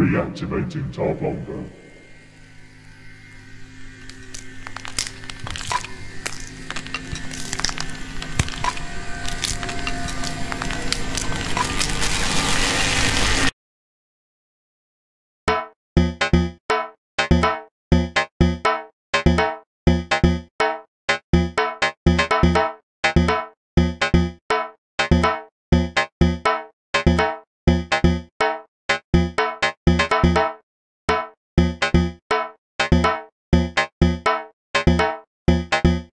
Reactivating Tarblongo. you.